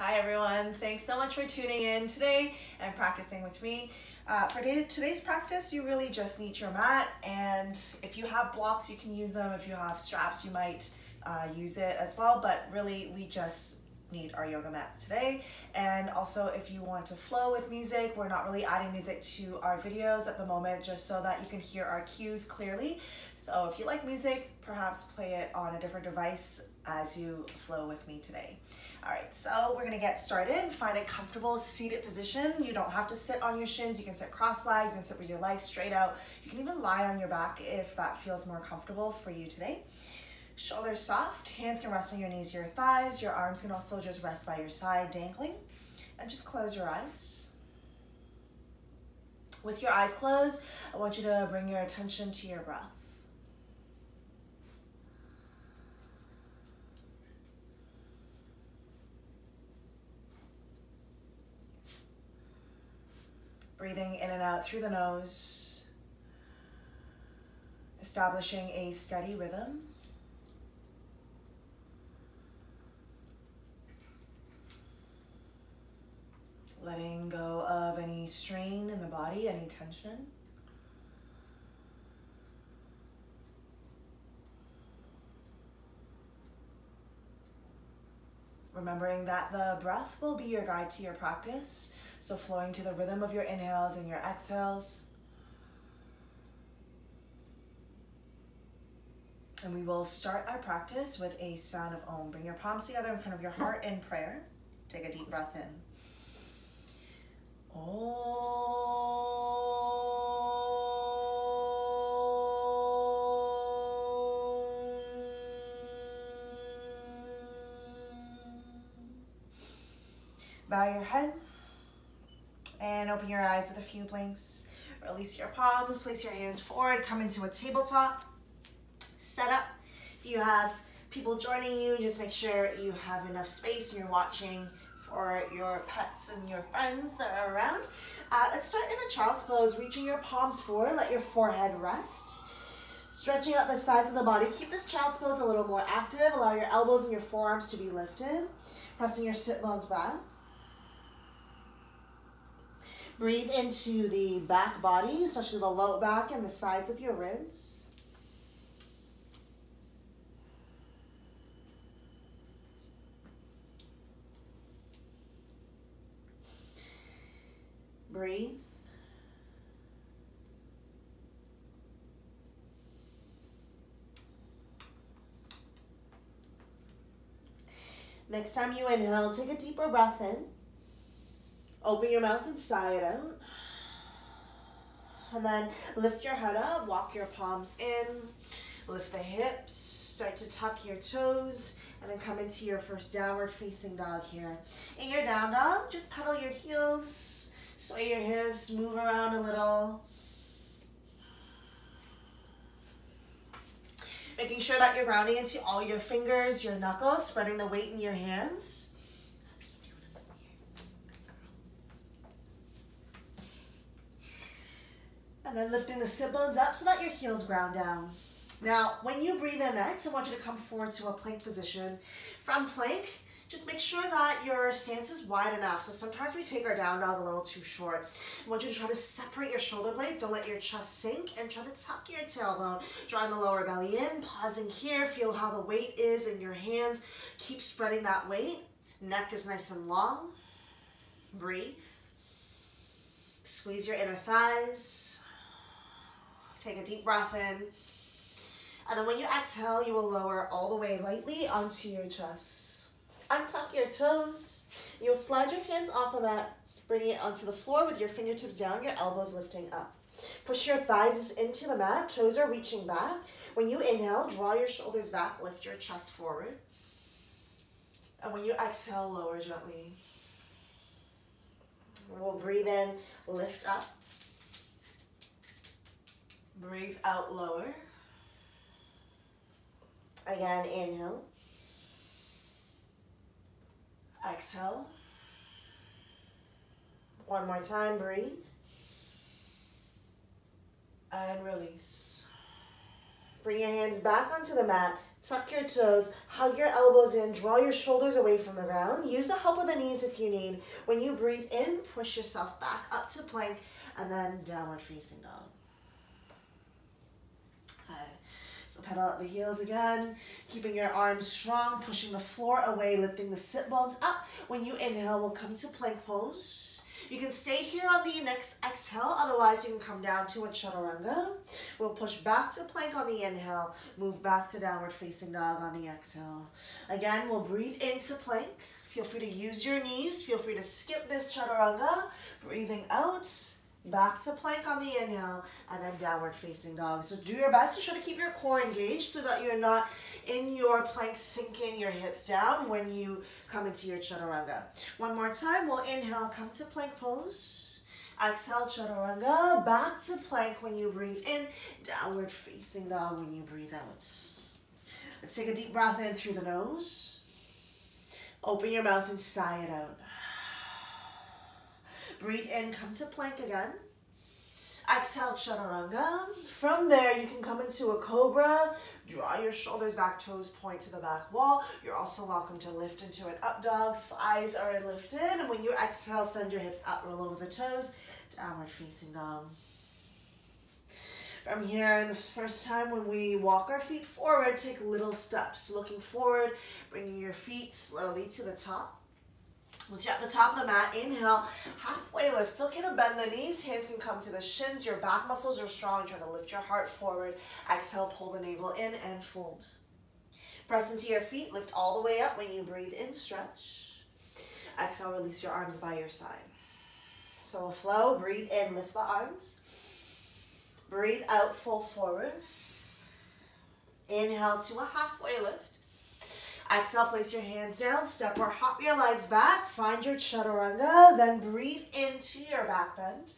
Hi everyone, thanks so much for tuning in today and practicing with me. Uh, for today's practice, you really just need your mat and if you have blocks, you can use them. If you have straps, you might uh, use it as well, but really we just need our yoga mats today. And also if you want to flow with music, we're not really adding music to our videos at the moment just so that you can hear our cues clearly. So if you like music, perhaps play it on a different device as you flow with me today. All right, so we're gonna get started. Find a comfortable seated position. You don't have to sit on your shins. You can sit cross-legged, you can sit with your legs straight out. You can even lie on your back if that feels more comfortable for you today. Shoulders soft, hands can rest on your knees, your thighs. Your arms can also just rest by your side, dangling. And just close your eyes. With your eyes closed, I want you to bring your attention to your breath. Breathing in and out through the nose, establishing a steady rhythm. Letting go of any strain in the body, any tension. Remembering that the breath will be your guide to your practice. So flowing to the rhythm of your inhales and your exhales. And we will start our practice with a sound of Om. Bring your palms together in front of your heart in prayer. Take a deep breath in. Om. Bow your head and open your eyes with a few blinks. Release your palms, place your hands forward, come into a tabletop. Set up. If you have people joining you, just make sure you have enough space and you're watching for your pets and your friends that are around. Uh, let's start in the child's pose, reaching your palms forward, let your forehead rest. Stretching out the sides of the body. Keep this child's pose a little more active. Allow your elbows and your forearms to be lifted. Pressing your sit bones back. Breathe into the back body, especially the low back and the sides of your ribs. Breathe. Next time you inhale, take a deeper breath in. Open your mouth and sigh it out. And then lift your head up, walk your palms in, lift the hips, start to tuck your toes, and then come into your first downward facing dog here. In your down dog, just pedal your heels, sway your hips, move around a little. Making sure that you're grounding into all your fingers, your knuckles, spreading the weight in your hands. And then lifting the sit bones up so that your heels ground down. Now, when you breathe in next, I want you to come forward to a plank position. From plank, just make sure that your stance is wide enough. So sometimes we take our down dog a little too short. I want you to try to separate your shoulder blades. Don't let your chest sink and try to tuck your tailbone. Drawing the lower belly in, pausing here. Feel how the weight is in your hands. Keep spreading that weight. Neck is nice and long. Breathe. Squeeze your inner thighs. Take a deep breath in. And then when you exhale, you will lower all the way lightly onto your chest. Untuck your toes. You'll slide your hands off the mat, bringing it onto the floor with your fingertips down, your elbows lifting up. Push your thighs into the mat, toes are reaching back. When you inhale, draw your shoulders back, lift your chest forward. And when you exhale, lower gently. We'll breathe in, lift up. Breathe out lower. Again, inhale. Exhale. One more time, breathe. And release. Bring your hands back onto the mat. Tuck your toes, hug your elbows in, draw your shoulders away from the ground. Use the help of the knees if you need. When you breathe in, push yourself back up to plank and then downward facing dog. Good. So pedal at the heels again, keeping your arms strong, pushing the floor away, lifting the sit bones up. When you inhale, we'll come to plank pose. You can stay here on the next exhale, otherwise you can come down to a chaturanga. We'll push back to plank on the inhale, move back to downward facing dog on the exhale. Again, we'll breathe into plank. Feel free to use your knees. Feel free to skip this chaturanga. Breathing out, back to plank on the inhale, and then downward facing dog. So do your best to try to keep your core engaged so that you're not in your plank sinking your hips down when you come into your chaturanga. One more time, we'll inhale, come to plank pose. Exhale, chaturanga, back to plank when you breathe in, downward facing dog when you breathe out. Let's take a deep breath in through the nose. Open your mouth and sigh it out. Breathe in, come to plank again. Exhale, chaturanga. From there, you can come into a cobra. Draw your shoulders back, toes point to the back wall. You're also welcome to lift into an up dog. Thighs are lifted. And when you exhale, send your hips up, roll over the toes. Downward facing dog. From here, the first time when we walk our feet forward, take little steps. Looking forward, bringing your feet slowly to the top. Once you're at the top of the mat, inhale, halfway lift. Still okay to bend the knees. Hands can come to the shins. Your back muscles are strong. Try to lift your heart forward. Exhale, pull the navel in and fold. Press into your feet. Lift all the way up when you breathe in, stretch. Exhale, release your arms by your side. So a flow, breathe in, lift the arms. Breathe out, full forward. Inhale to a halfway lift. Exhale, place your hands down, step or hop your legs back, find your chaturanga, then breathe into your back bend.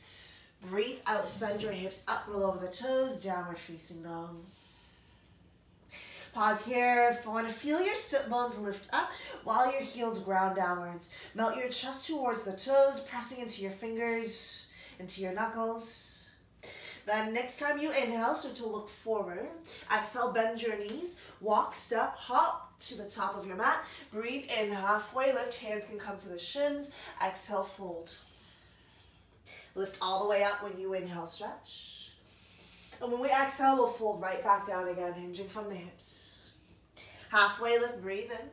Breathe out, send your hips up, roll over the toes, downward facing dog. Pause here. If you want to feel your sit bones lift up while your heels ground downwards. Melt your chest towards the toes, pressing into your fingers, into your knuckles. Then next time you inhale, start to look forward. Exhale, bend your knees. Walk, step, hop, to the top of your mat. Breathe in halfway, lift, hands can come to the shins. Exhale, fold. Lift all the way up when you inhale, stretch. And when we exhale, we'll fold right back down again, hinging from the hips. Halfway lift, breathe in.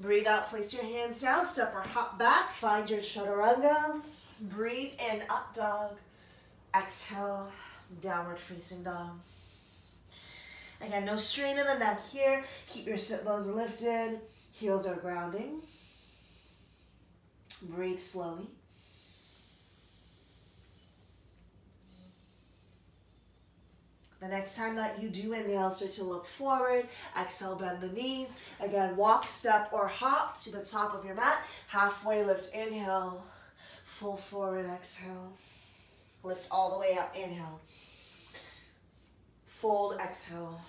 Breathe out, place your hands down, step or hop back, find your chaturanga. Breathe in, up dog. Exhale, downward facing dog. Again, no strain in the neck here. Keep your sit bones lifted. Heels are grounding. Breathe slowly. The next time that you do inhale, start to look forward. Exhale, bend the knees. Again, walk, step, or hop to the top of your mat. Halfway lift, inhale. Full forward, exhale. Lift all the way up, inhale. Fold, exhale.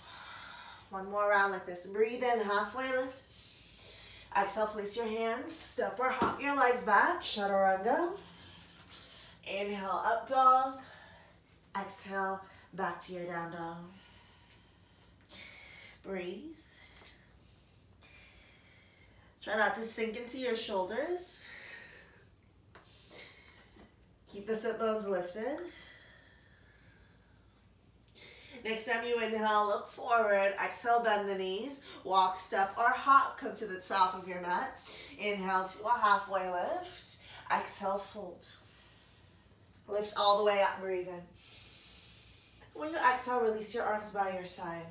One more round like this. Breathe in, halfway lift. Exhale, place your hands, step or hop your legs back, chaturanga. Inhale, up dog. Exhale, back to your down dog. Breathe. Try not to sink into your shoulders. Keep the sit bones lifted. Next time you inhale, look forward. Exhale, bend the knees. Walk, step, or hop. Come to the top of your mat. Inhale to a halfway lift. Exhale, fold. Lift all the way up, breathe in. When you exhale, release your arms by your side.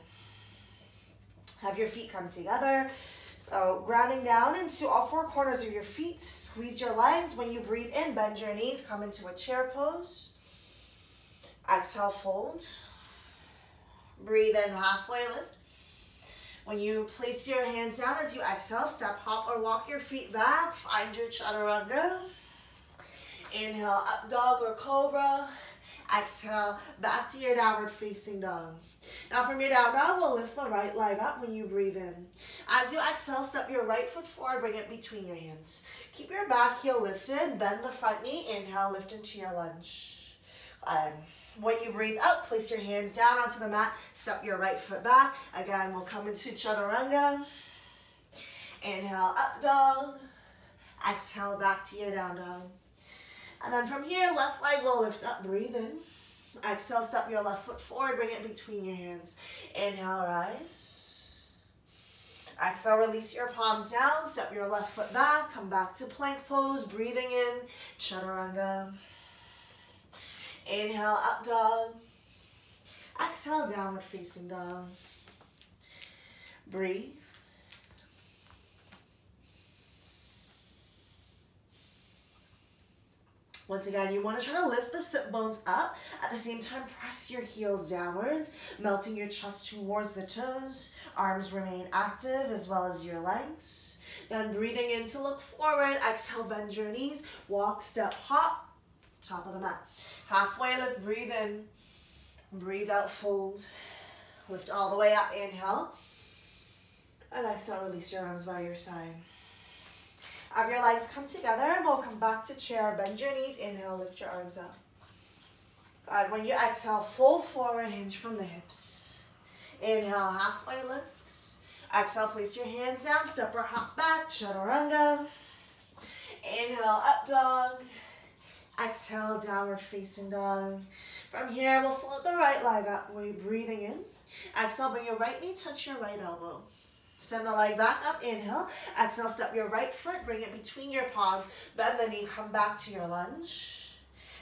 Have your feet come together. So grounding down into all four corners of your feet. Squeeze your legs. When you breathe in, bend your knees. Come into a chair pose. Exhale, fold. Breathe in, halfway lift. When you place your hands down as you exhale, step, hop, or walk your feet back. Find your chaturanga. Inhale, up dog or cobra. Exhale, back to your downward facing dog. Now from your down dog, we'll lift the right leg up when you breathe in. As you exhale, step your right foot forward, bring it between your hands. Keep your back heel lifted, bend the front knee. Inhale, lift into your lunge. When you breathe out, place your hands down onto the mat, step your right foot back. Again, we'll come into chaturanga. Inhale, up dog. Exhale, back to your down dog. And then from here, left leg will lift up, breathe in. Exhale, step your left foot forward, bring it between your hands. Inhale, rise. Exhale, release your palms down, step your left foot back, come back to plank pose, breathing in, chaturanga. Inhale, up dog. Exhale, downward facing dog. Breathe. Once again, you want to try to lift the sit bones up. At the same time, press your heels downwards, melting your chest towards the toes. Arms remain active as well as your legs. Then breathing in to look forward. Exhale, bend your knees. Walk, step, hop. Top of the mat. Halfway lift, breathe in. Breathe out, fold. Lift all the way up, inhale. And exhale, release your arms by your side. Have your legs come together and we'll come back to chair. Bend your knees, inhale, lift your arms up. Good, when you exhale, fold forward, hinge from the hips. Inhale, halfway lift. Exhale, place your hands down, step or hop back, chaturanga. Inhale, up dog. Exhale, downward facing dog. From here, we'll float the right leg up. We're breathing in. Exhale, bring your right knee, touch your right elbow. Send the leg back up, inhale. Exhale, step your right foot, bring it between your palms. Bend the knee, come back to your lunge.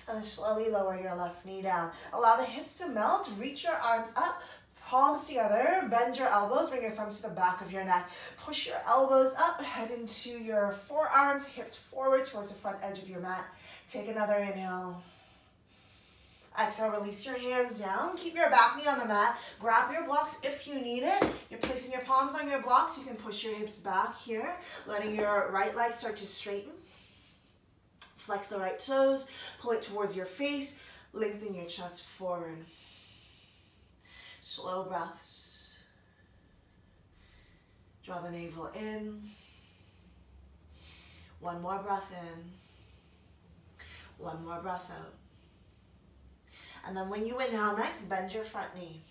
And then slowly lower your left knee down. Allow the hips to melt, reach your arms up, palms together, bend your elbows, bring your thumbs to the back of your neck. Push your elbows up, head into your forearms, hips forward towards the front edge of your mat. Take another inhale. Exhale, release your hands down. Keep your back knee on the mat. Grab your blocks if you need it. You're placing your palms on your blocks. You can push your hips back here, letting your right leg start to straighten. Flex the right toes. Pull it towards your face. Lengthen your chest forward. Slow breaths. Draw the navel in. One more breath in. One more breath out. And then when you inhale next, bend your front knee.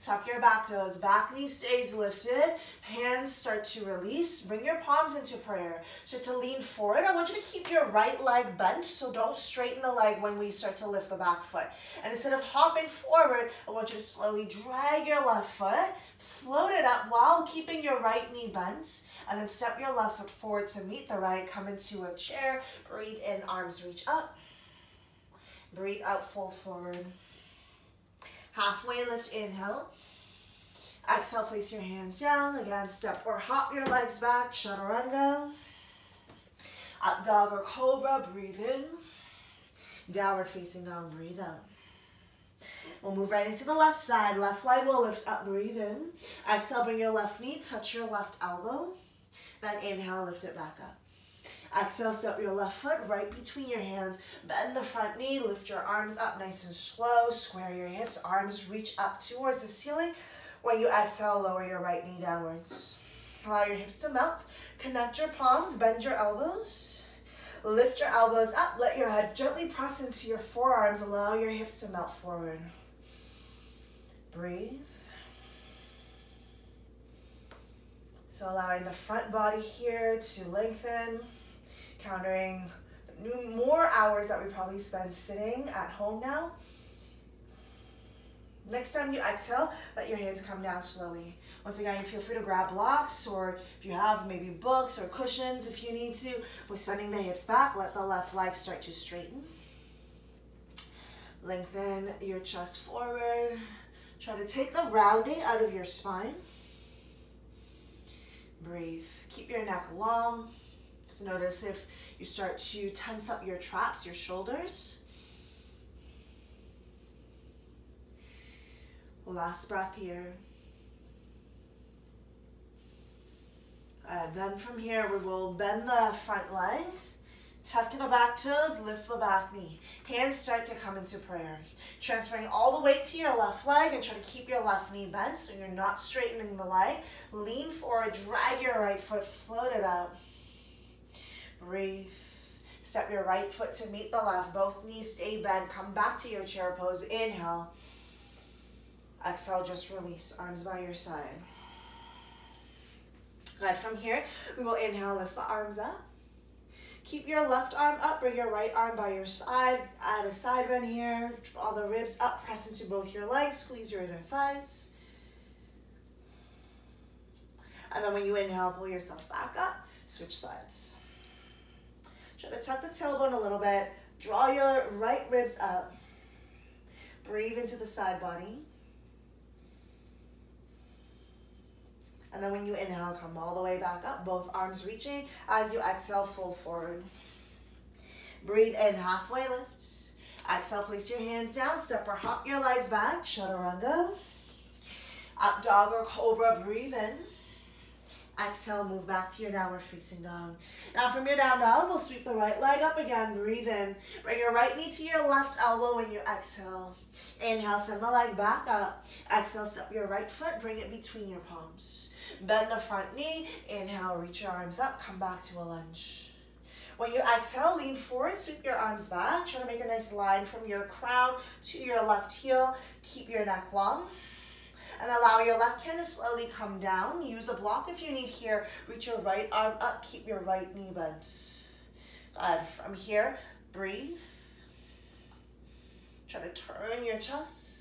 Tuck your back toes. Back knee stays lifted. Hands start to release. Bring your palms into prayer. Start to lean forward. I want you to keep your right leg bent, so don't straighten the leg when we start to lift the back foot. And instead of hopping forward, I want you to slowly drag your left foot, float it up while keeping your right knee bent. And then step your left foot forward to meet the right. Come into a chair. Breathe in, arms reach up. Breathe out, fold forward. Halfway lift, inhale. Exhale, place your hands down. Again, step or hop your legs back, chaturanga. Up dog or cobra, breathe in. Downward facing dog, breathe out. We'll move right into the left side. Left leg will lift up, breathe in. Exhale, bring your left knee, touch your left elbow. Then inhale, lift it back up. Exhale, step your left foot right between your hands. Bend the front knee, lift your arms up nice and slow. Square your hips, arms reach up towards the ceiling. When you exhale, lower your right knee downwards. Allow your hips to melt. Connect your palms, bend your elbows. Lift your elbows up, let your head gently press into your forearms. Allow your hips to melt forward. Breathe. So allowing the front body here to lengthen countering more hours that we probably spend sitting at home now. Next time you exhale, let your hands come down slowly. Once again, feel free to grab blocks or if you have maybe books or cushions if you need to. With sending the hips back, let the left leg start to straighten. Lengthen your chest forward. Try to take the rounding out of your spine. Breathe. Keep your neck long. Notice if you start to tense up your traps, your shoulders. Last breath here. And then from here, we will bend the front leg, tuck the back toes, lift the back knee. Hands start to come into prayer. Transferring all the weight to your left leg and try to keep your left knee bent so you're not straightening the leg. Lean forward, drag your right foot, float it up. Breathe. Step your right foot to meet the left. Both knees stay bent. Come back to your chair pose. Inhale. Exhale, just release. Arms by your side. Good. From here, we will inhale, lift the arms up. Keep your left arm up, bring your right arm by your side. Add a side bend here. Draw the ribs up, press into both your legs, squeeze your inner thighs. And then when you inhale, pull yourself back up, switch sides. Try to tuck the tailbone a little bit. Draw your right ribs up. Breathe into the side body. And then when you inhale, come all the way back up, both arms reaching. As you exhale, full forward. Breathe in, halfway lift. Exhale, place your hands down, step or hop your legs back, chaturanga. Up dog or cobra, breathe in. Exhale, move back to your downward facing dog. Now from your down dog, we'll sweep the right leg up again. Breathe in. Bring your right knee to your left elbow when you exhale. Inhale, send the leg back up. Exhale, step your right foot, bring it between your palms. Bend the front knee. Inhale, reach your arms up, come back to a lunge. When you exhale, lean forward, sweep your arms back. Try to make a nice line from your crown to your left heel. Keep your neck long and allow your left hand to slowly come down. Use a block if you need here. Reach your right arm up, keep your right knee bent. Good. From here, breathe. Try to turn your chest.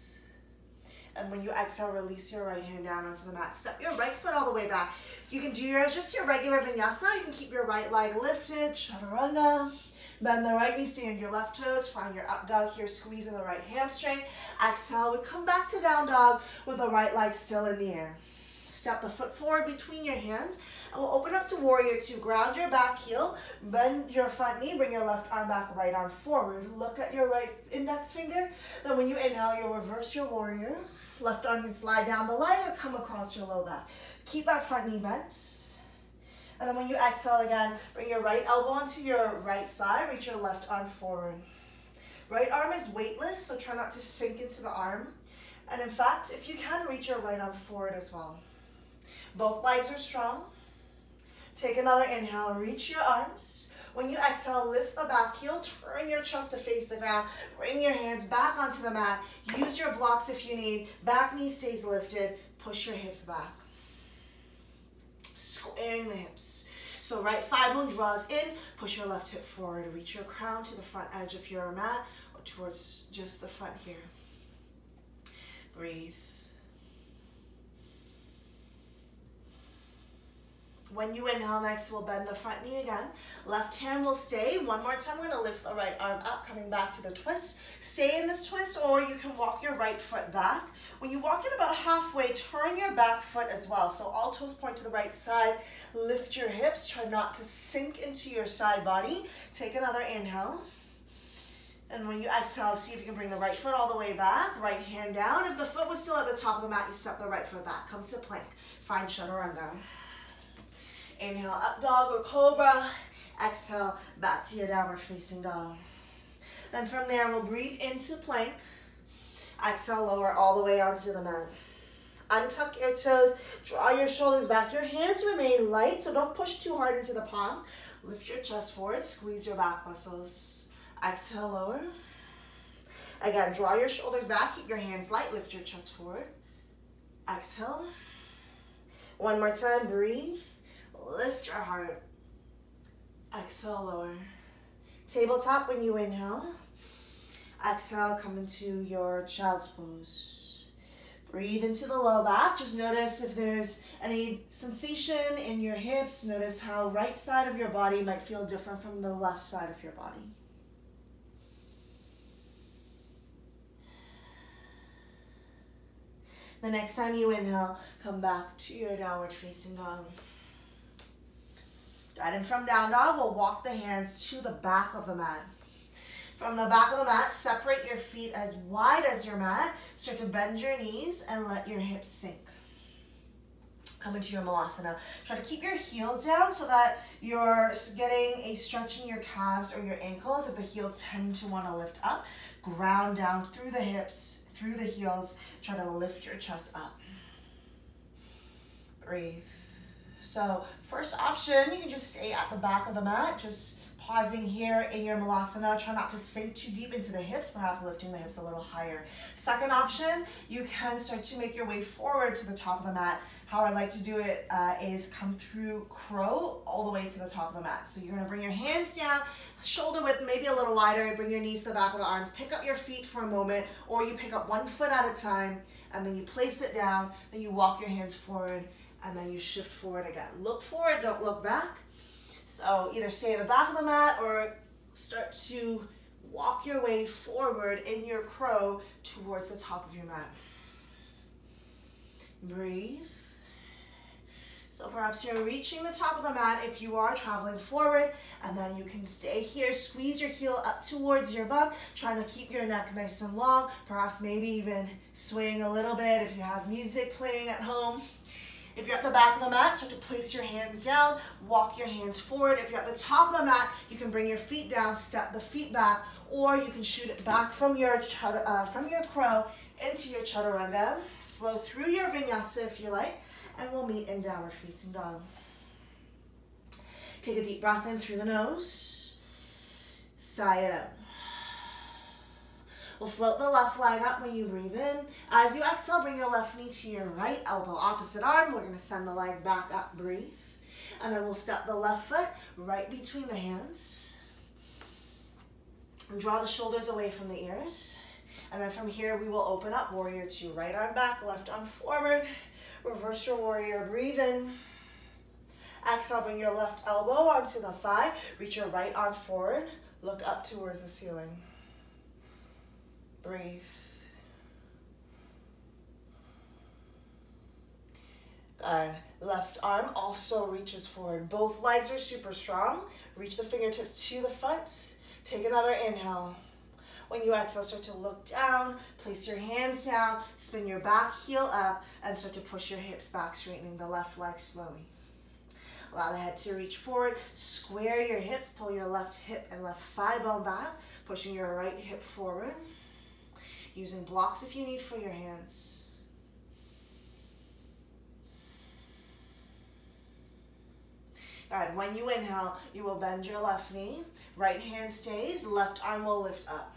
And when you exhale, release your right hand down onto the mat. Step your right foot all the way back. You can do yours just your regular vinyasa. You can keep your right leg lifted, chaturanga. Bend the right knee, stand your left toes, find your up dog here, squeezing the right hamstring. Exhale, we come back to down dog with the right leg still in the air. Step the foot forward between your hands, and we'll open up to warrior two. Ground your back heel, bend your front knee, bring your left arm back, right arm forward. Look at your right index finger. Then when you inhale, you'll reverse your warrior. Left arm can slide down the leg or come across your low back. Keep that front knee bent. And then when you exhale again, bring your right elbow onto your right thigh, reach your left arm forward. Right arm is weightless, so try not to sink into the arm. And in fact, if you can, reach your right arm forward as well. Both legs are strong. Take another inhale, reach your arms. When you exhale, lift the back heel, turn your chest to face the ground, bring your hands back onto the mat. Use your blocks if you need. Back knee stays lifted, push your hips back squaring the hips. So right thigh bone draws in, push your left hip forward, reach your crown to the front edge of your mat or towards just the front here. Breathe. When you inhale next, we'll bend the front knee again. Left hand will stay. One more time, we're gonna lift the right arm up, coming back to the twist. Stay in this twist, or you can walk your right foot back. When you walk in about halfway, turn your back foot as well. So all toes point to the right side. Lift your hips. Try not to sink into your side body. Take another inhale. And when you exhale, see if you can bring the right foot all the way back, right hand down. If the foot was still at the top of the mat, you step the right foot back. Come to plank. Find chaturanga. Inhale, up dog or cobra. Exhale, back to your downward facing dog. Then from there, we'll breathe into plank. Exhale, lower all the way onto the mat. Untuck your toes, draw your shoulders back. Your hands remain light, so don't push too hard into the palms. Lift your chest forward, squeeze your back muscles. Exhale, lower. Again, draw your shoulders back, keep your hands light, lift your chest forward. Exhale. One more time, breathe. Lift your heart. Exhale, lower. Tabletop when you inhale. Exhale, come into your child's pose. Breathe into the low back. Just notice if there's any sensation in your hips. Notice how right side of your body might feel different from the left side of your body. The next time you inhale, come back to your downward facing dog. And from down dog, we'll walk the hands to the back of the mat. From the back of the mat, separate your feet as wide as your mat. Start to bend your knees and let your hips sink. Come into your malasana. Try to keep your heels down so that you're getting a stretch in your calves or your ankles if the heels tend to want to lift up. Ground down through the hips, through the heels. Try to lift your chest up. Breathe. So first option, you can just stay at the back of the mat. Just Pausing here in your Malasana, try not to sink too deep into the hips, perhaps lifting the hips a little higher. Second option, you can start to make your way forward to the top of the mat. How I like to do it uh, is come through crow all the way to the top of the mat. So you're gonna bring your hands down, shoulder width maybe a little wider, bring your knees to the back of the arms, pick up your feet for a moment, or you pick up one foot at a time, and then you place it down, then you walk your hands forward, and then you shift forward again. Look forward, don't look back. So either stay at the back of the mat or start to walk your way forward in your crow towards the top of your mat. Breathe. So perhaps you're reaching the top of the mat if you are traveling forward, and then you can stay here, squeeze your heel up towards your bum, trying to keep your neck nice and long, perhaps maybe even swaying a little bit if you have music playing at home. If you're at the back of the mat, start to place your hands down, walk your hands forward. If you're at the top of the mat, you can bring your feet down, step the feet back, or you can shoot it back from your, uh, from your crow into your chaturanga. Flow through your vinyasa if you like, and we'll meet in downward facing dog. Take a deep breath in through the nose. Sigh it out. We'll float the left leg up when you breathe in. As you exhale, bring your left knee to your right, elbow opposite arm. We're gonna send the leg back up, breathe. And then we'll step the left foot right between the hands. And draw the shoulders away from the ears. And then from here, we will open up, warrior two. Right arm back, left arm forward. Reverse your warrior, breathe in. Exhale, bring your left elbow onto the thigh. Reach your right arm forward. Look up towards the ceiling. Breathe. Good. Left arm also reaches forward. Both legs are super strong. Reach the fingertips to the front. Take another inhale. When you exhale, start to look down, place your hands down, spin your back heel up, and start to push your hips back, straightening the left leg slowly. Allow the head to reach forward, square your hips, pull your left hip and left thigh bone back, pushing your right hip forward using blocks if you need for your hands. All right, when you inhale, you will bend your left knee. Right hand stays, left arm will lift up.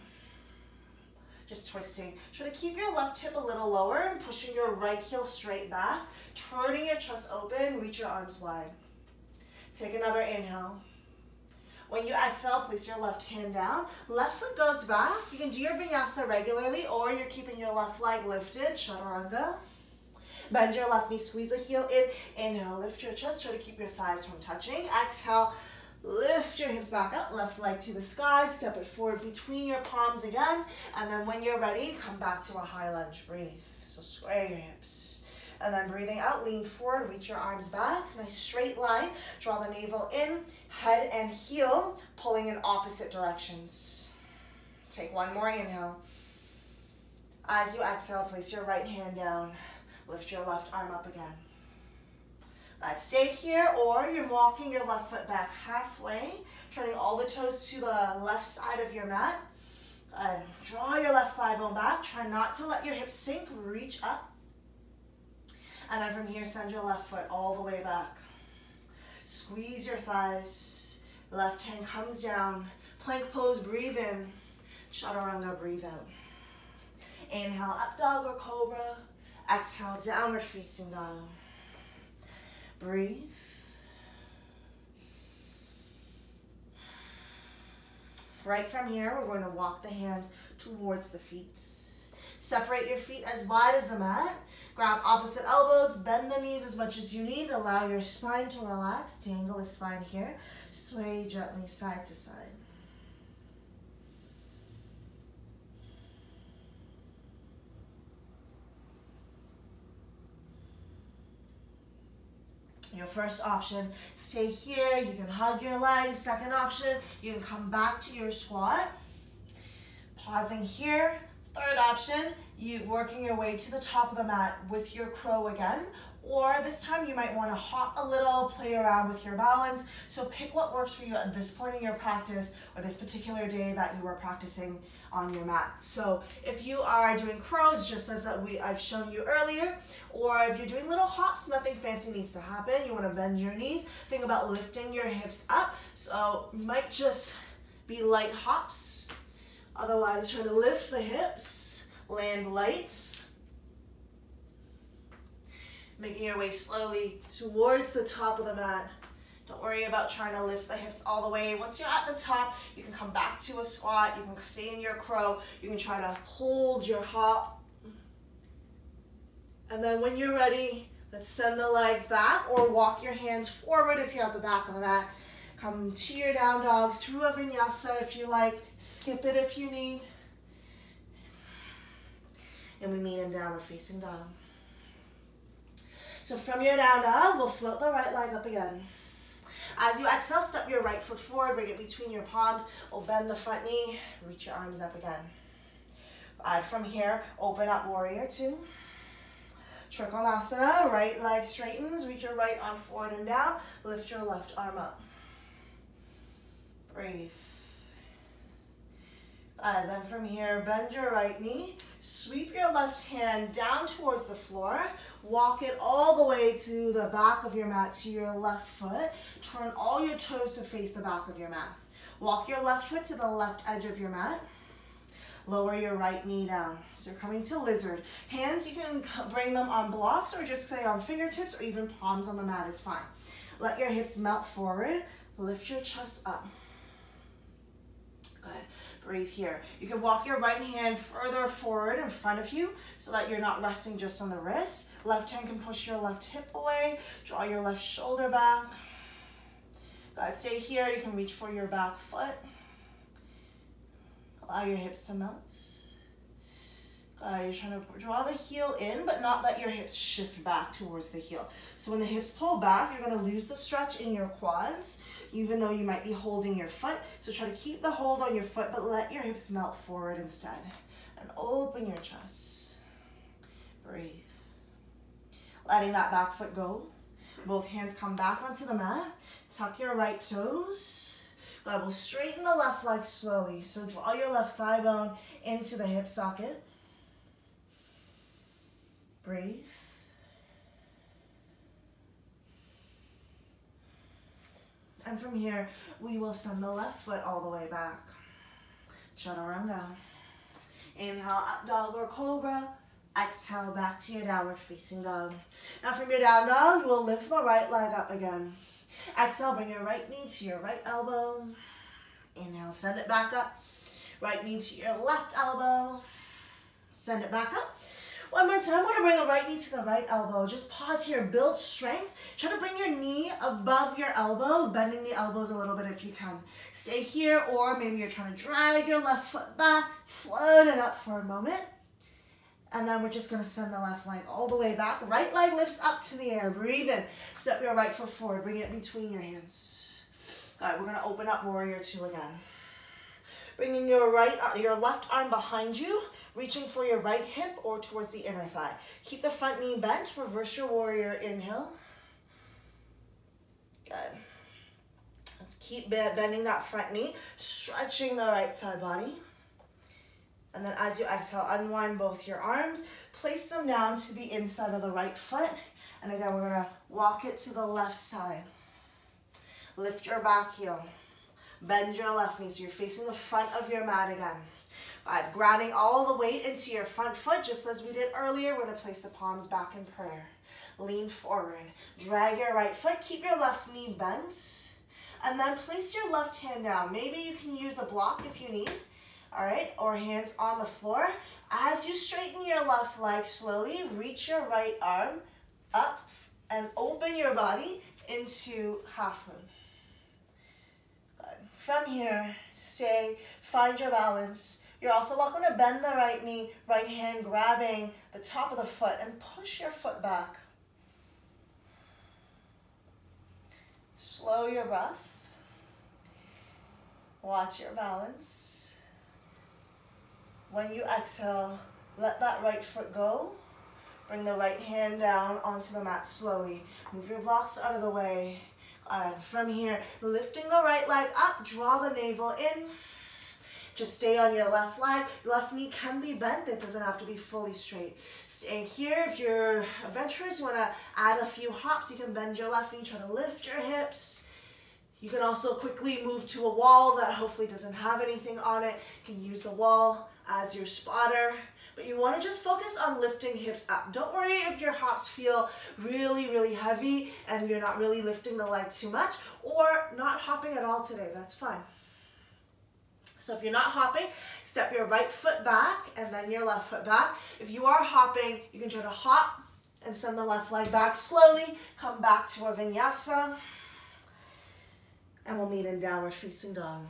Just twisting. Try to keep your left hip a little lower and pushing your right heel straight back. Turning your chest open, reach your arms wide. Take another inhale. When you exhale, place your left hand down. Left foot goes back. You can do your vinyasa regularly or you're keeping your left leg lifted, chaturanga. Bend your left knee, squeeze the heel in. Inhale, lift your chest, try to keep your thighs from touching. Exhale, lift your hips back up, left leg to the sky, step it forward between your palms again. And then when you're ready, come back to a high lunge, breathe. So square your hips. And then breathing out, lean forward, reach your arms back. Nice straight line. Draw the navel in, head and heel, pulling in opposite directions. Take one more inhale. As you exhale, place your right hand down. Lift your left arm up again. Let's stay here, or you're walking your left foot back halfway, turning all the toes to the left side of your mat. Good. Draw your left thigh bone back. Try not to let your hips sink. Reach up and then from here, send your left foot all the way back. Squeeze your thighs. Left hand comes down. Plank pose, breathe in. Chaturanga, breathe out. Inhale, up dog or cobra. Exhale, downward facing dog. Breathe. Right from here, we're going to walk the hands towards the feet. Separate your feet as wide as the mat. Grab opposite elbows, bend the knees as much as you need. Allow your spine to relax. Tangle the spine here. Sway gently side to side. Your first option, stay here. You can hug your legs. Second option, you can come back to your squat. Pausing here. Third option, you working your way to the top of the mat with your crow again, or this time you might want to hop a little, play around with your balance. So pick what works for you at this point in your practice or this particular day that you are practicing on your mat. So if you are doing crows, just as we I've shown you earlier, or if you're doing little hops, nothing fancy needs to happen. You want to bend your knees. Think about lifting your hips up. So might just be light hops. Otherwise, try to lift the hips, land light. Making your way slowly towards the top of the mat. Don't worry about trying to lift the hips all the way. Once you're at the top, you can come back to a squat. You can stay in your crow. You can try to hold your hop. And then when you're ready, let's send the legs back or walk your hands forward if you're at the back of the mat. Come to your down dog, through a vinyasa if you like. Skip it if you need. And we meet in downward facing dog. So from your down dog, we'll float the right leg up again. As you exhale, step your right foot forward, bring it between your palms. We'll bend the front knee, reach your arms up again. Five from here, open up warrior two. Trikonasana, right leg straightens, reach your right arm forward and down, lift your left arm up. Breathe. And then from here, bend your right knee, sweep your left hand down towards the floor, Walk it all the way to the back of your mat, to your left foot. Turn all your toes to face the back of your mat. Walk your left foot to the left edge of your mat. Lower your right knee down. So you're coming to lizard. Hands, you can bring them on blocks or just stay on fingertips or even palms on the mat is fine. Let your hips melt forward. Lift your chest up. Breathe here. You can walk your right hand further forward in front of you so that you're not resting just on the wrist. Left hand can push your left hip away. Draw your left shoulder back. Good. Stay here. You can reach for your back foot. Allow your hips to melt. Uh, you're trying to draw the heel in, but not let your hips shift back towards the heel. So when the hips pull back, you're gonna lose the stretch in your quads, even though you might be holding your foot. So try to keep the hold on your foot, but let your hips melt forward instead. And open your chest. Breathe. Letting that back foot go. Both hands come back onto the mat. Tuck your right toes. Good, we'll straighten the left leg slowly. So draw your left thigh bone into the hip socket. Breathe. And from here, we will send the left foot all the way back. Chaturanga. Inhale, up dog or cobra. Exhale, back to your downward facing dog. Now from your down dog, you will lift the right leg up again. Exhale, bring your right knee to your right elbow. Inhale, send it back up. Right knee to your left elbow. Send it back up. One more time, we're gonna bring the right knee to the right elbow. Just pause here, build strength. Try to bring your knee above your elbow, bending the elbows a little bit if you can. Stay here, or maybe you're trying to drag your left foot back, float it up for a moment. And then we're just gonna send the left leg all the way back. Right leg lifts up to the air. Breathe in. Step your right foot forward. Bring it between your hands. All right, we're gonna open up warrior two again. Bringing your right, uh, your left arm behind you reaching for your right hip or towards the inner thigh. Keep the front knee bent. Reverse your warrior inhale. Good. Let's keep bending that front knee, stretching the right side body. And then as you exhale, unwind both your arms, place them down to the inside of the right foot. And again, we're gonna walk it to the left side. Lift your back heel. Bend your left knee so you're facing the front of your mat again. Uh, grounding all the weight into your front foot, just as we did earlier. We're gonna place the palms back in prayer. Lean forward, drag your right foot, keep your left knee bent, and then place your left hand down. Maybe you can use a block if you need, all right, or hands on the floor. As you straighten your left leg slowly, reach your right arm up and open your body into half moon. Good. From here, stay, find your balance, you're also welcome to bend the right knee, right hand grabbing the top of the foot and push your foot back. Slow your breath. Watch your balance. When you exhale, let that right foot go. Bring the right hand down onto the mat slowly. Move your blocks out of the way. From here, lifting the right leg up, draw the navel in. Just stay on your left leg. Left knee can be bent. It doesn't have to be fully straight. Stay here. If you're adventurous, you want to add a few hops, you can bend your left knee, try to lift your hips. You can also quickly move to a wall that hopefully doesn't have anything on it. You can use the wall as your spotter. But you want to just focus on lifting hips up. Don't worry if your hops feel really, really heavy and you're not really lifting the leg too much or not hopping at all today. That's fine. So if you're not hopping, step your right foot back and then your left foot back. If you are hopping, you can try to hop and send the left leg back slowly. Come back to a vinyasa. And we'll meet in downward facing dog.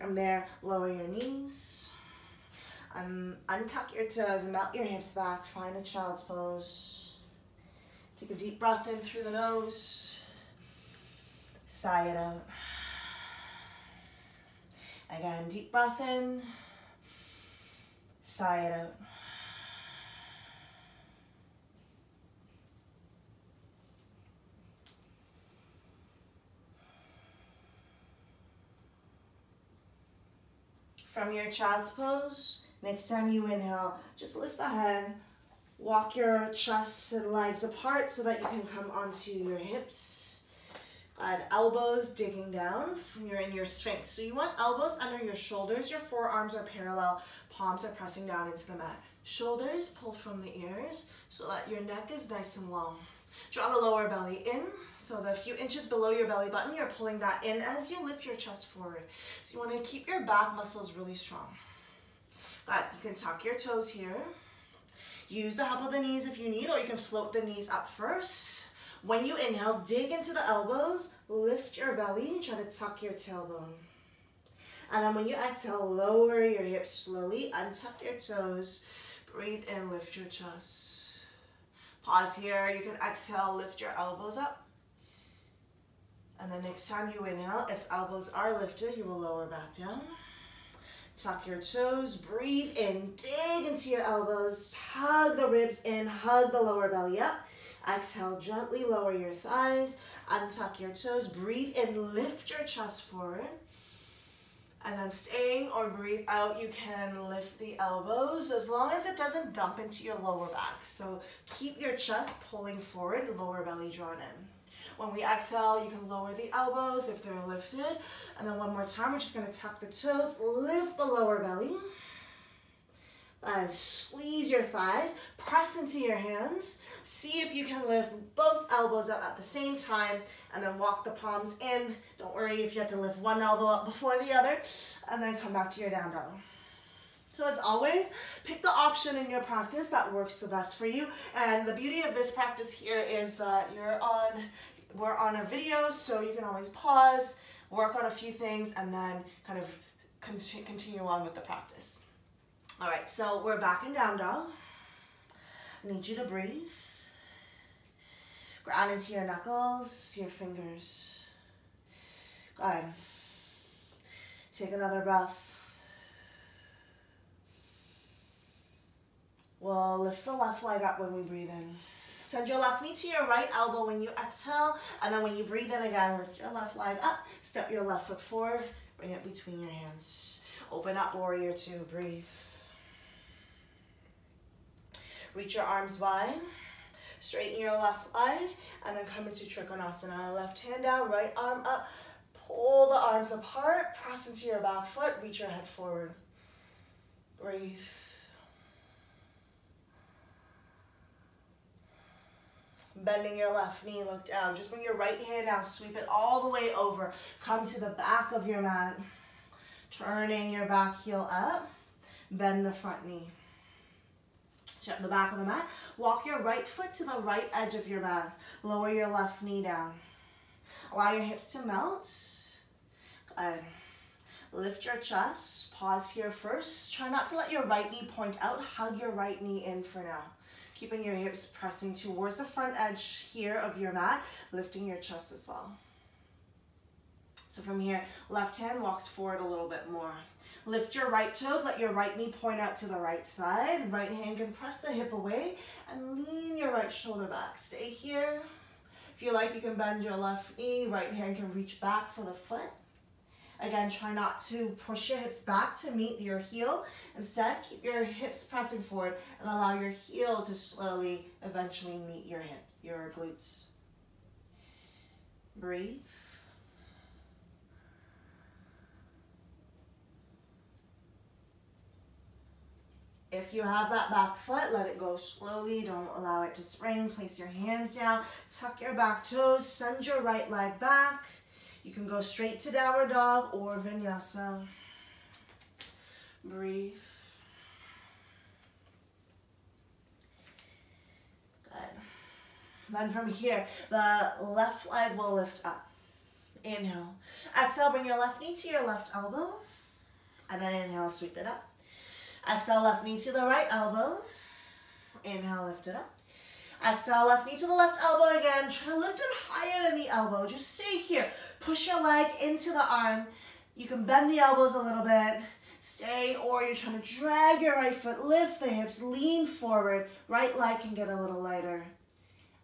From there, lower your knees. Um, untuck your toes, melt your hips back, find a child's pose. Take a deep breath in through the nose. Sigh it out. Again, deep breath in. Sigh it out. From your child's pose, next time you inhale, just lift the head, walk your chest and legs apart so that you can come onto your hips. Add elbows digging down from your in your sphinx. So you want elbows under your shoulders, your forearms are parallel, palms are pressing down into the mat. Shoulders pull from the ears so that your neck is nice and long. Draw the lower belly in, so the few inches below your belly button, you're pulling that in as you lift your chest forward. So you want to keep your back muscles really strong. But you can tuck your toes here. Use the help of the knees if you need, or you can float the knees up first. When you inhale, dig into the elbows, lift your belly, and try to tuck your tailbone. And then when you exhale, lower your hips slowly, untuck your toes, breathe in, lift your chest. Pause here. You can exhale, lift your elbows up. And the next time you inhale, if elbows are lifted, you will lower back down. Tuck your toes, breathe in, dig into your elbows, hug the ribs in, hug the lower belly up. Exhale, gently lower your thighs, untuck your toes, breathe in, lift your chest forward. And then staying or breathe out, you can lift the elbows as long as it doesn't dump into your lower back. So keep your chest pulling forward, lower belly drawn in. When we exhale, you can lower the elbows if they're lifted. And then one more time, we're just gonna tuck the toes, lift the lower belly. And squeeze your thighs, press into your hands. See if you can lift both elbows up at the same time and then walk the palms in. Don't worry if you have to lift one elbow up before the other and then come back to your down dog. So as always, pick the option in your practice that works the best for you. And the beauty of this practice here is that you're on, we're on a video, so you can always pause, work on a few things, and then kind of continue on with the practice. All right, so we're back in down dog. I need you to breathe. Ground into your knuckles, your fingers. Go ahead. Take another breath. We'll lift the left leg up when we breathe in. Send your left knee to your right elbow when you exhale, and then when you breathe in again, lift your left leg up, step your left foot forward, bring it between your hands. Open up, warrior two, breathe. Reach your arms wide. Straighten your left leg and then come into Trikonasana. Left hand down, right arm up. Pull the arms apart, press into your back foot, reach your head forward. Breathe. Bending your left knee, look down. Just bring your right hand down, sweep it all the way over. Come to the back of your mat. Turning your back heel up, bend the front knee. Step the back of the mat. Walk your right foot to the right edge of your mat. Lower your left knee down. Allow your hips to melt. Good. Lift your chest. Pause here first. Try not to let your right knee point out. Hug your right knee in for now. Keeping your hips pressing towards the front edge here of your mat, lifting your chest as well. So from here, left hand walks forward a little bit more. Lift your right toes, let your right knee point out to the right side. Right hand can press the hip away and lean your right shoulder back. Stay here. If you like, you can bend your left knee. Right hand can reach back for the foot. Again, try not to push your hips back to meet your heel. Instead, keep your hips pressing forward and allow your heel to slowly eventually meet your hip, your glutes. Breathe. If you have that back foot, let it go slowly. Don't allow it to spring. Place your hands down. Tuck your back toes. Send your right leg back. You can go straight to downward dog or vinyasa. Breathe. Good. Then from here, the left leg will lift up. Inhale. Exhale, bring your left knee to your left elbow. And then inhale, sweep it up. Exhale, left knee to the right elbow. Inhale, lift it up. Exhale, left knee to the left elbow again. Try to lift it higher than the elbow. Just stay here. Push your leg into the arm. You can bend the elbows a little bit. Stay, or you're trying to drag your right foot, lift the hips, lean forward. Right leg can get a little lighter.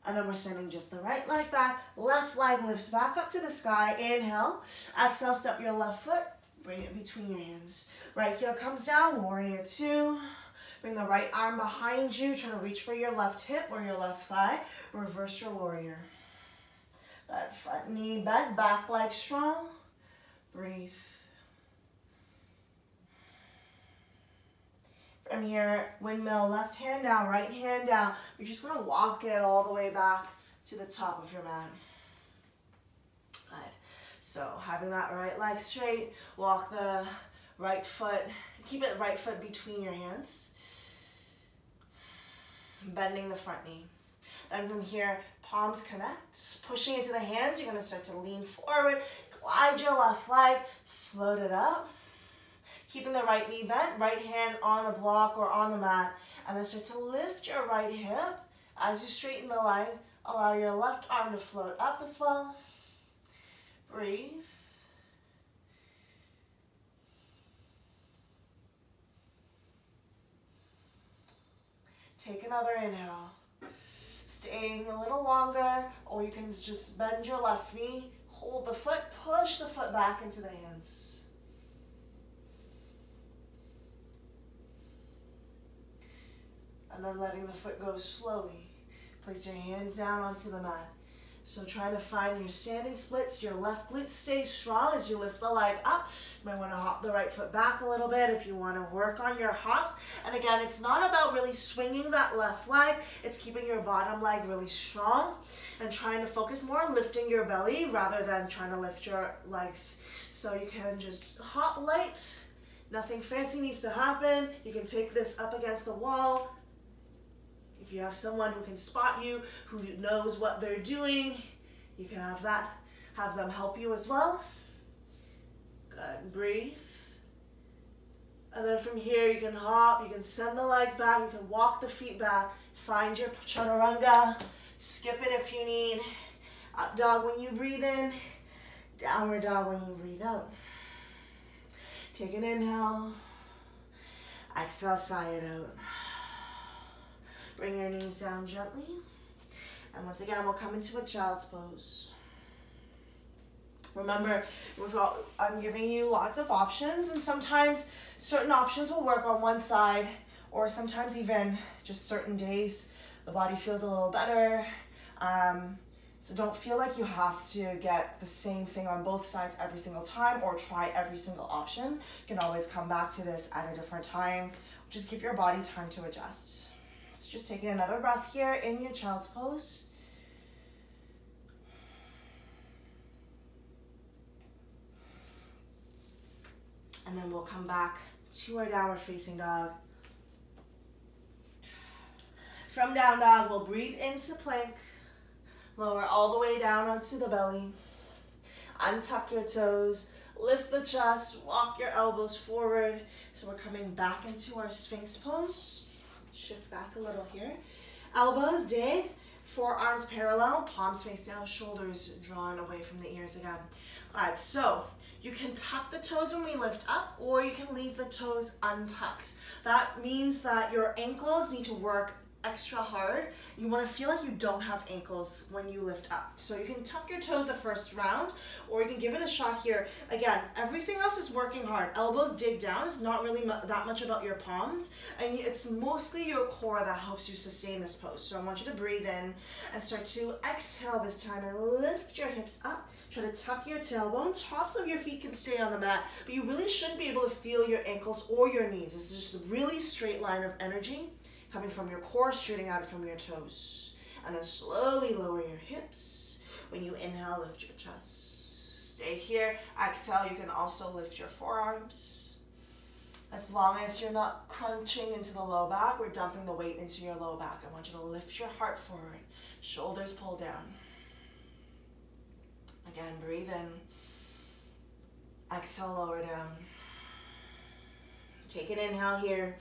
And then we're sending just the right leg back. Left leg lifts back up to the sky. Inhale. Exhale, step your left foot. Bring it between your hands. Right heel comes down, warrior two. Bring the right arm behind you. Try to reach for your left hip or your left thigh. Reverse your warrior. That front knee bent, back leg strong. Breathe. From here, windmill, left hand down, right hand down. You're just gonna walk it all the way back to the top of your mat. So having that right leg straight, walk the right foot, keep it right foot between your hands. Bending the front knee. Then from here, palms connect. Pushing into the hands, you're gonna start to lean forward, glide your left leg, float it up. Keeping the right knee bent, right hand on the block or on the mat. And then start to lift your right hip. As you straighten the leg, allow your left arm to float up as well. Breathe. Take another inhale. Staying a little longer, or you can just bend your left knee, hold the foot, push the foot back into the hands. And then letting the foot go slowly. Place your hands down onto the mat. So try to find your standing splits. Your left glute stays strong as you lift the leg up. You might want to hop the right foot back a little bit if you want to work on your hops. And again, it's not about really swinging that left leg. It's keeping your bottom leg really strong and trying to focus more on lifting your belly rather than trying to lift your legs. So you can just hop light. Nothing fancy needs to happen. You can take this up against the wall, if you have someone who can spot you, who knows what they're doing, you can have that, have them help you as well. Good, breathe. And then from here, you can hop, you can send the legs back, you can walk the feet back, find your chaturanga, skip it if you need. Up dog when you breathe in, downward dog when you breathe out. Take an inhale, exhale, sigh it out. Bring your knees down gently. And once again, we'll come into a child's pose. Remember, I'm giving you lots of options, and sometimes certain options will work on one side, or sometimes even just certain days the body feels a little better. Um, so don't feel like you have to get the same thing on both sides every single time or try every single option. You can always come back to this at a different time. Just give your body time to adjust. So just taking another breath here in your child's pose. And then we'll come back to our downward facing dog. From down dog, we'll breathe into plank. Lower all the way down onto the belly. Untuck your toes. Lift the chest. Walk your elbows forward. So we're coming back into our Sphinx pose. Shift back a little here. Elbows dig, forearms parallel, palms face down, shoulders drawn away from the ears again. All right, so you can tuck the toes when we lift up or you can leave the toes untucked. That means that your ankles need to work extra hard. You wanna feel like you don't have ankles when you lift up. So you can tuck your toes the first round, or you can give it a shot here. Again, everything else is working hard. Elbows dig down, it's not really that much about your palms, and it's mostly your core that helps you sustain this pose. So I want you to breathe in and start to exhale this time and lift your hips up. Try to tuck your tailbone. Tops of your feet can stay on the mat, but you really shouldn't be able to feel your ankles or your knees. This is just a really straight line of energy coming from your core, shooting out from your toes. And then slowly lower your hips. When you inhale, lift your chest. Stay here. Exhale, you can also lift your forearms. As long as you're not crunching into the low back or dumping the weight into your low back. I want you to lift your heart forward. Shoulders pull down. Again, breathe in. Exhale, lower down. Take an inhale here.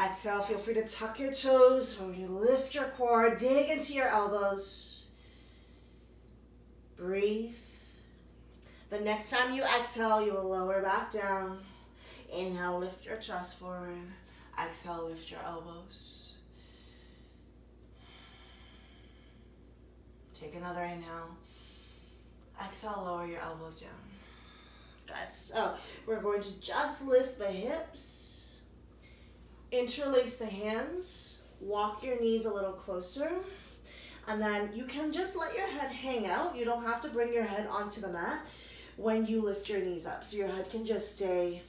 Exhale, feel free to tuck your toes you lift your core, dig into your elbows. Breathe. The next time you exhale, you will lower back down. Inhale, lift your chest forward. Exhale, lift your elbows. Take another inhale. Exhale, lower your elbows down. Good. So we're going to just lift the hips, interlace the hands, walk your knees a little closer, and then you can just let your head hang out. You don't have to bring your head onto the mat when you lift your knees up. So your head can just stay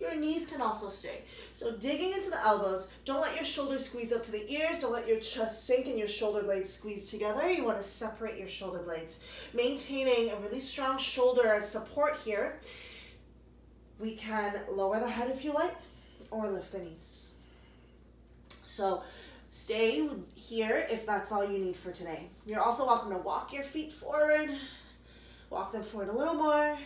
your knees can also stay. So digging into the elbows, don't let your shoulders squeeze up to the ears, don't let your chest sink and your shoulder blades squeeze together. You want to separate your shoulder blades. Maintaining a really strong shoulder support here. We can lower the head if you like, or lift the knees. So stay here if that's all you need for today. You're also welcome to walk your feet forward, walk them forward a little more,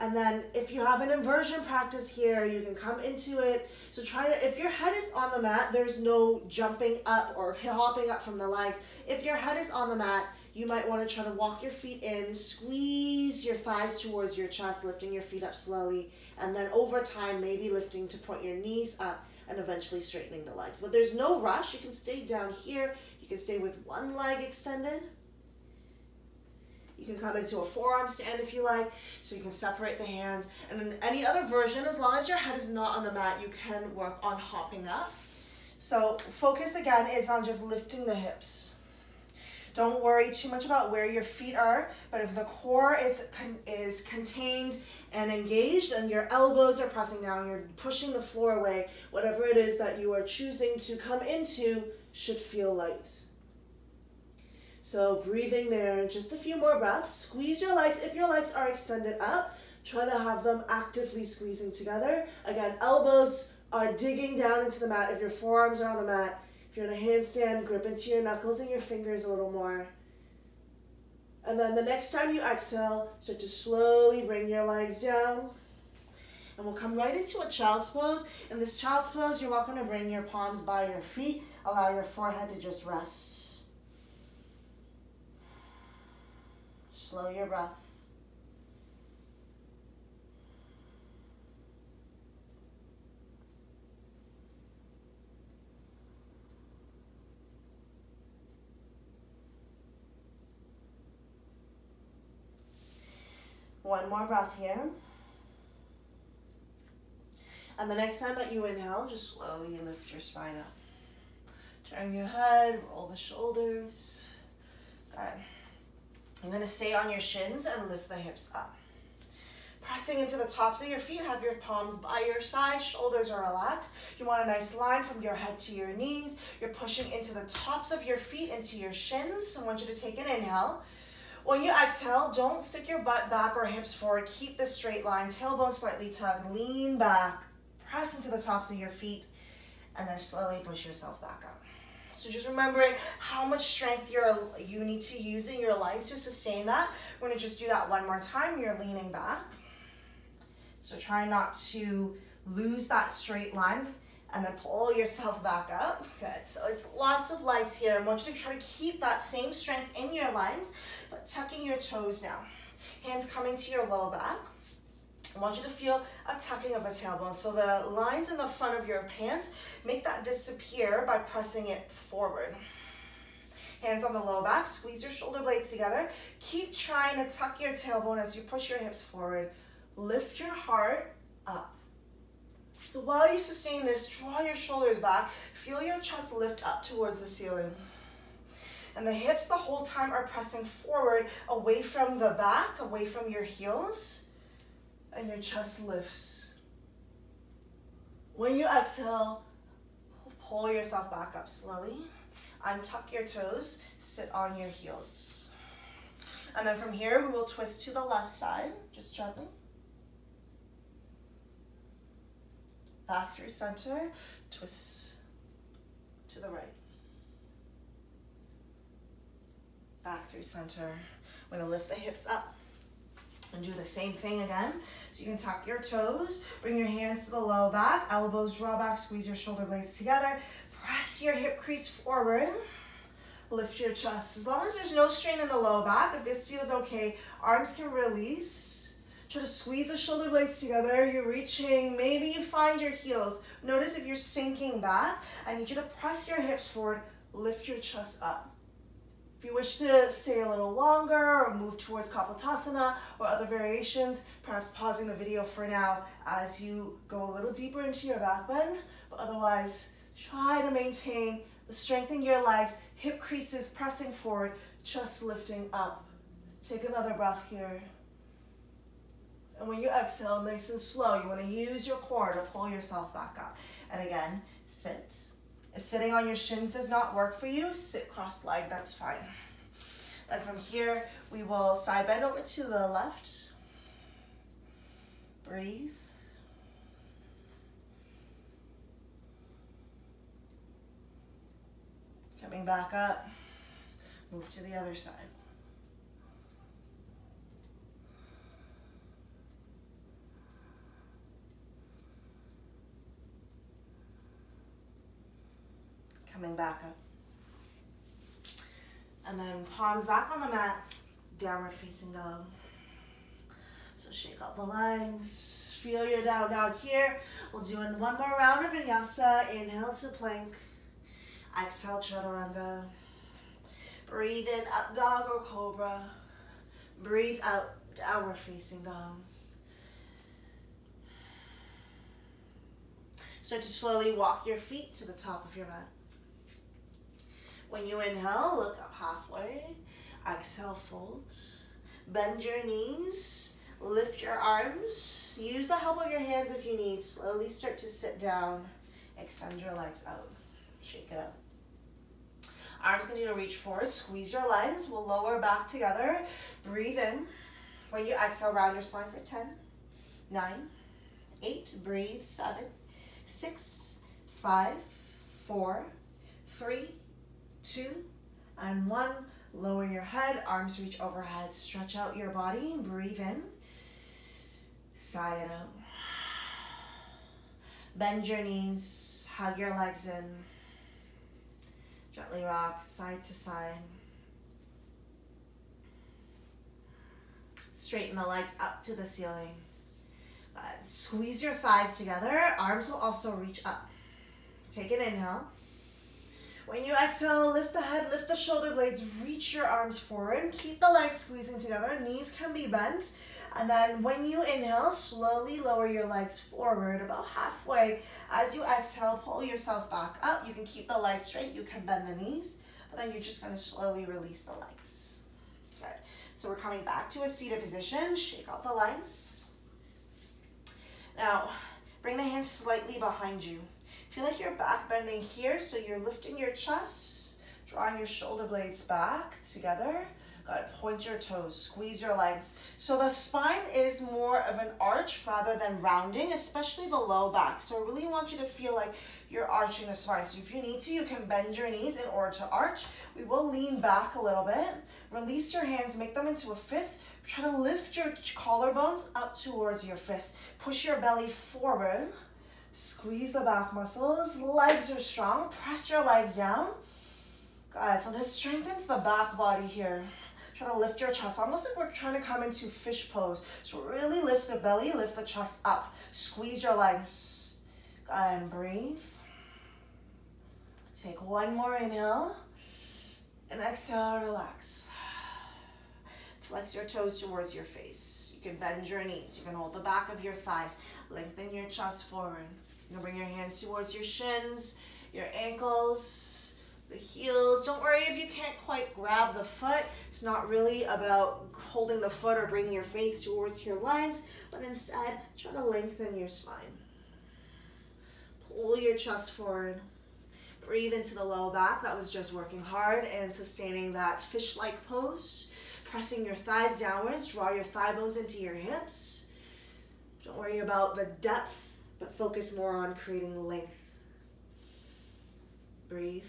and then if you have an inversion practice here, you can come into it. So try to, if your head is on the mat, there's no jumping up or hopping up from the legs. If your head is on the mat, you might want to try to walk your feet in, squeeze your thighs towards your chest, lifting your feet up slowly. And then over time, maybe lifting to point your knees up and eventually straightening the legs. But there's no rush. You can stay down here. You can stay with one leg extended you can come into a forearm stand if you like, so you can separate the hands. And then any other version, as long as your head is not on the mat, you can work on hopping up. So focus again is on just lifting the hips. Don't worry too much about where your feet are, but if the core is, con is contained and engaged and your elbows are pressing down, you're pushing the floor away, whatever it is that you are choosing to come into should feel light. So breathing there, just a few more breaths. Squeeze your legs. If your legs are extended up, try to have them actively squeezing together. Again, elbows are digging down into the mat. If your forearms are on the mat, if you're in a handstand, grip into your knuckles and your fingers a little more. And then the next time you exhale, start to slowly bring your legs down. And we'll come right into a child's pose. In this child's pose, you're welcome to bring your palms by your feet. Allow your forehead to just rest. Slow your breath. One more breath here. And the next time that you inhale, just slowly lift your spine up. Turn your head, roll the shoulders. Good. You're gonna stay on your shins and lift the hips up. Pressing into the tops of your feet, have your palms by your side, shoulders are relaxed. You want a nice line from your head to your knees. You're pushing into the tops of your feet, into your shins. I want you to take an inhale. When you exhale, don't stick your butt back or hips forward. Keep the straight line, tailbone slightly tucked, lean back, press into the tops of your feet, and then slowly push yourself back up. So just remembering how much strength you're, you need to use in your legs to sustain that. We're gonna just do that one more time. You're leaning back. So try not to lose that straight line and then pull yourself back up. Good, so it's lots of legs here. I want you to try to keep that same strength in your legs, but tucking your toes now. Hands coming to your low back. I want you to feel a tucking of the tailbone. So the lines in the front of your pants, make that disappear by pressing it forward. Hands on the low back, squeeze your shoulder blades together. Keep trying to tuck your tailbone as you push your hips forward. Lift your heart up. So while you sustain this, draw your shoulders back. Feel your chest lift up towards the ceiling. And the hips the whole time are pressing forward, away from the back, away from your heels. And your chest lifts. When you exhale, pull yourself back up slowly. Untuck your toes, sit on your heels. And then from here, we will twist to the left side, just gently. Back through center, twist to the right. Back through center. We're gonna lift the hips up and do the same thing again. So you can tuck your toes, bring your hands to the low back, elbows draw back, squeeze your shoulder blades together, Press your hip crease forward. Lift your chest. As long as there's no strain in the low back, if this feels okay, arms can release. Try to squeeze the shoulder blades together. You're reaching. Maybe you find your heels. Notice if you're sinking back. I need you to press your hips forward. Lift your chest up. If you wish to stay a little longer or move towards Kapotasana or other variations, perhaps pausing the video for now as you go a little deeper into your back bend. But otherwise, Try to maintain the strength in your legs, hip creases pressing forward, chest lifting up. Take another breath here. And when you exhale, nice and slow, you want to use your core to pull yourself back up. And again, sit. If sitting on your shins does not work for you, sit cross-legged, that's fine. And from here, we will side bend over to the left. Breathe. Coming back up, move to the other side. Coming back up. And then palms back on the mat, downward facing dog. So shake out the lines, feel your down dog here. We'll do one more round of vinyasa. Inhale to plank. Exhale, chaturanga. Breathe in, up dog or cobra. Breathe out, downward facing dog. Start to slowly walk your feet to the top of your mat. When you inhale, look up halfway. Exhale, fold. Bend your knees. Lift your arms. Use the help of your hands if you need. Slowly start to sit down. Extend your legs out. Shake it out. Arms continue to reach forward. Squeeze your legs. We'll lower back together. Breathe in. When you exhale, round your spine for 10, 9, 8, breathe, 7, 6, 5, 4, 3, 2, and 1. Lower your head, arms reach overhead. Stretch out your body. Breathe in. Sigh it out. Bend your knees. Hug your legs in. Gently rock side to side. Straighten the legs up to the ceiling. Squeeze your thighs together. Arms will also reach up. Take an inhale. When you exhale, lift the head, lift the shoulder blades, reach your arms forward. Keep the legs squeezing together. Knees can be bent. And then when you inhale, slowly lower your legs forward about halfway. As you exhale, pull yourself back up. You can keep the legs straight. You can bend the knees. But then you're just going to slowly release the legs. Good. So we're coming back to a seated position. Shake out the legs. Now, bring the hands slightly behind you. Feel like you're back bending here, so you're lifting your chest, drawing your shoulder blades back together. Good. Point your toes, squeeze your legs. So the spine is more of an arch rather than rounding, especially the low back. So I really want you to feel like you're arching the spine. So if you need to, you can bend your knees in order to arch. We will lean back a little bit. Release your hands, make them into a fist. Try to lift your collarbones up towards your fist. Push your belly forward. Squeeze the back muscles. Legs are strong. Press your legs down. Good. So this strengthens the back body here. Try to lift your chest, almost like we're trying to come into fish pose. So really lift the belly, lift the chest up. Squeeze your legs. And breathe. Take one more inhale. And exhale, relax. Flex your toes towards your face. You can bend your knees. You can hold the back of your thighs. Lengthen your chest forward. You can bring your hands towards your shins, your ankles, the heels. Don't worry if you can't quite grab the foot. It's not really about holding the foot or bringing your face towards your legs, but instead try to lengthen your spine. Pull your chest forward. Breathe into the low back. That was just working hard and sustaining that fish-like pose. Pressing your thighs downwards. Draw your thigh bones into your hips. Don't worry about the depth, but focus more on creating length. Breathe.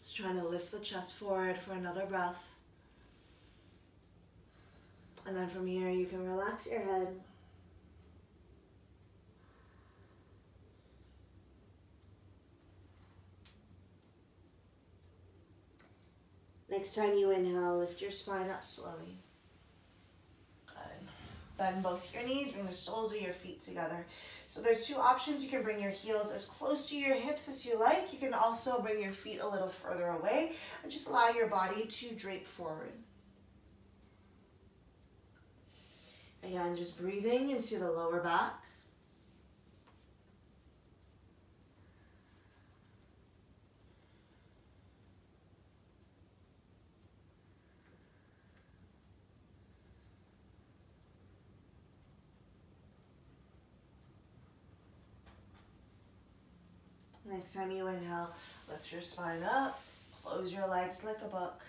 Just trying to lift the chest forward for another breath. And then from here, you can relax your head. Next time you inhale, lift your spine up slowly. Good. Bend both your knees, bring the soles of your feet together. So there's two options. You can bring your heels as close to your hips as you like. You can also bring your feet a little further away and just allow your body to drape forward. Again, just breathing into the lower back. Next time you inhale, lift your spine up, close your legs like a book.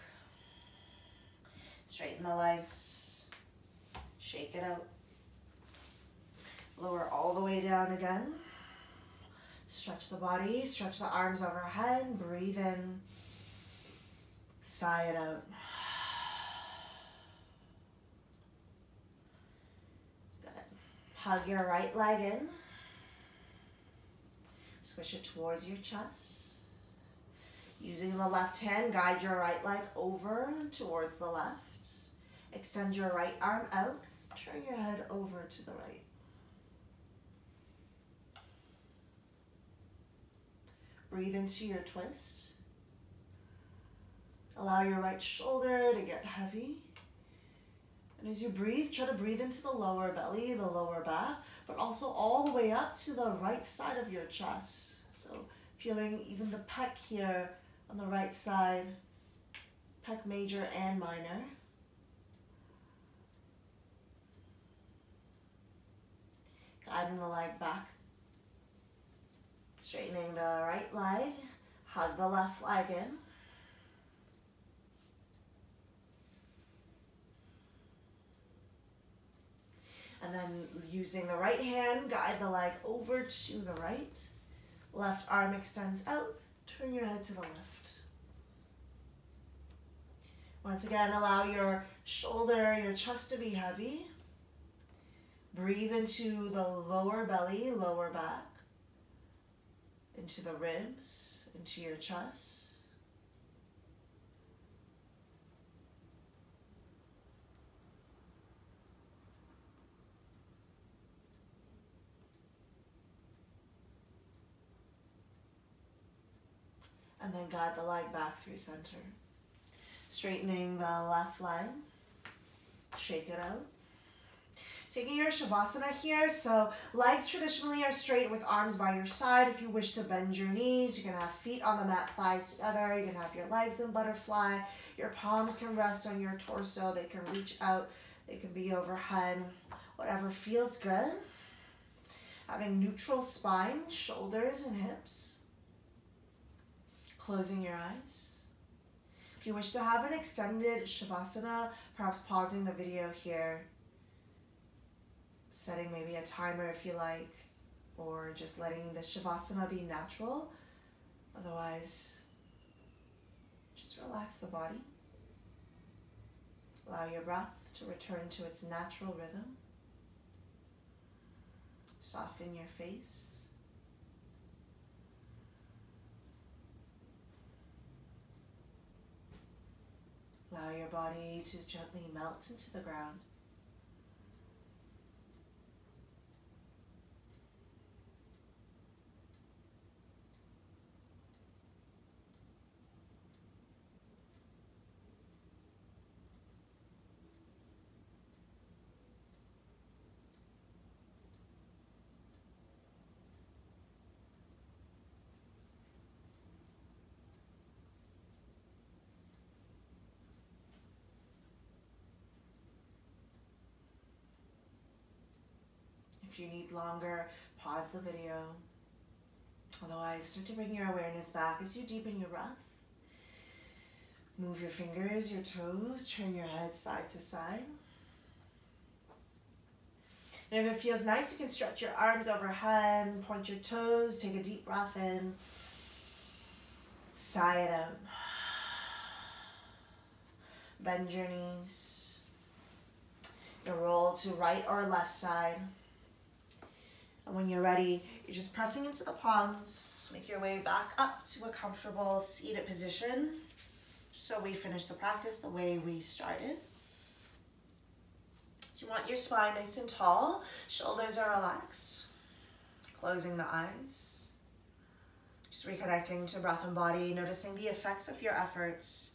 Straighten the legs, shake it out. Lower all the way down again. Stretch the body, stretch the arms overhead, breathe in, sigh it out. Good. Hug your right leg in. Squish it towards your chest. Using the left hand, guide your right leg over towards the left. Extend your right arm out. Turn your head over to the right. Breathe into your twist. Allow your right shoulder to get heavy. And as you breathe, try to breathe into the lower belly, the lower back but also all the way up to the right side of your chest. So feeling even the pec here on the right side, pec major and minor. Guiding the leg back. Straightening the right leg, hug the left leg in. And then using the right hand, guide the leg over to the right. Left arm extends out. Turn your head to the left. Once again, allow your shoulder, your chest to be heavy. Breathe into the lower belly, lower back, into the ribs, into your chest. And then guide the leg back through center. Straightening the left leg, shake it out. Taking your Shavasana here, so legs traditionally are straight with arms by your side. If you wish to bend your knees, you can have feet on the mat, thighs together. You can have your legs in butterfly. Your palms can rest on your torso. They can reach out. They can be overhead. Whatever feels good. Having neutral spine, shoulders and hips closing your eyes. If you wish to have an extended Shavasana, perhaps pausing the video here, setting maybe a timer if you like, or just letting the Shavasana be natural. Otherwise, just relax the body. Allow your breath to return to its natural rhythm. Soften your face. Allow your body to gently melt into the ground. If you need longer, pause the video. Otherwise, start to bring your awareness back as you deepen your breath. Move your fingers, your toes, turn your head side to side. And if it feels nice, you can stretch your arms overhead, point your toes, take a deep breath in, sigh it out. Bend your knees. You roll to right or left side. And when you're ready, you're just pressing into the palms. Make your way back up to a comfortable seated position. So we finish the practice the way we started. So you want your spine nice and tall. Shoulders are relaxed. Closing the eyes. Just reconnecting to breath and body, noticing the effects of your efforts.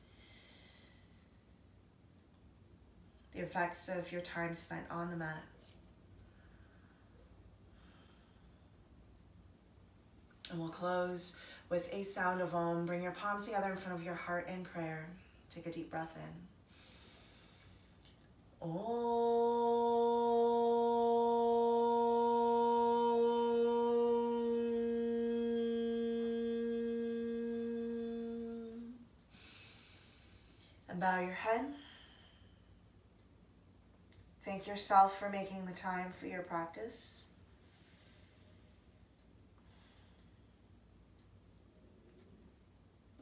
The effects of your time spent on the mat. And we'll close with a sound of Om. Bring your palms together in front of your heart in prayer. Take a deep breath in. Om. And bow your head. Thank yourself for making the time for your practice.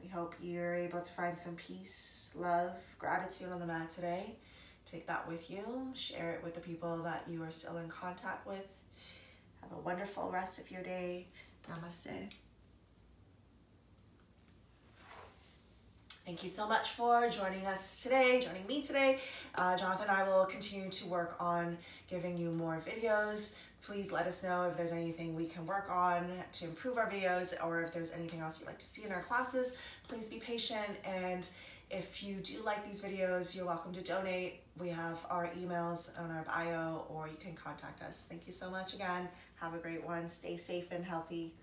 We hope you're able to find some peace, love, gratitude on the mat today. Take that with you. Share it with the people that you are still in contact with. Have a wonderful rest of your day. Namaste. Thank you so much for joining us today, joining me today. Uh, Jonathan and I will continue to work on giving you more videos. Please let us know if there's anything we can work on to improve our videos or if there's anything else you'd like to see in our classes. Please be patient and if you do like these videos, you're welcome to donate. We have our emails on our bio or you can contact us. Thank you so much again. Have a great one. Stay safe and healthy.